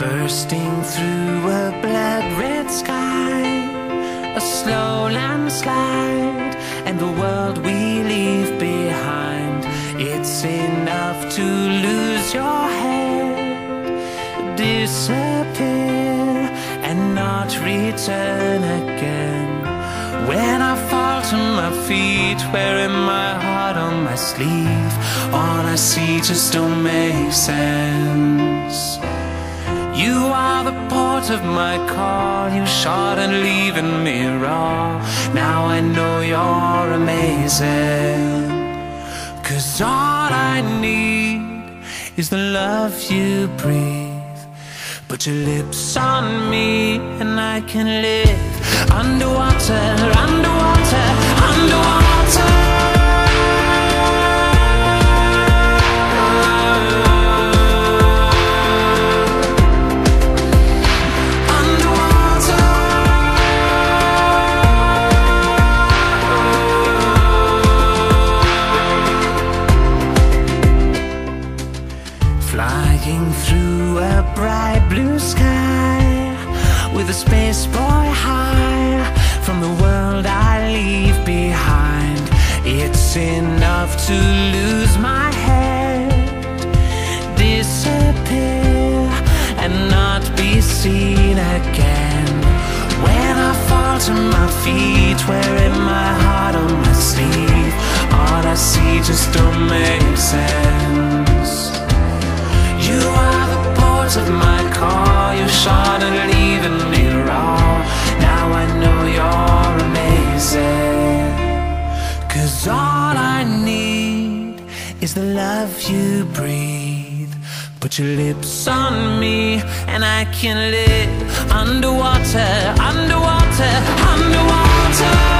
bursting through a blood red sky. A slow landslide, and the world we leave behind. It's enough to lose your head, disappear, and not return again. When I fall to my feet, wearing my heart on my sleeve, all I see just don't make sense. Of my call, you shot and leaving me raw. Now I know you're amazing. Cause all I need is the love you breathe. Put your lips on me and I can live underwater, Flying through a bright blue sky with a space boy high from the world I leave behind. It's enough to lose my head, disappear, and not be seen again. When I fall to my feet, wearing my heart on my sleeve, all I see just don't make sense. Of my call. You shot and leaving me raw. Now I know you're amazing. Cause all I need is the love you breathe. Put your lips on me and I can live Underwater, underwater, underwater,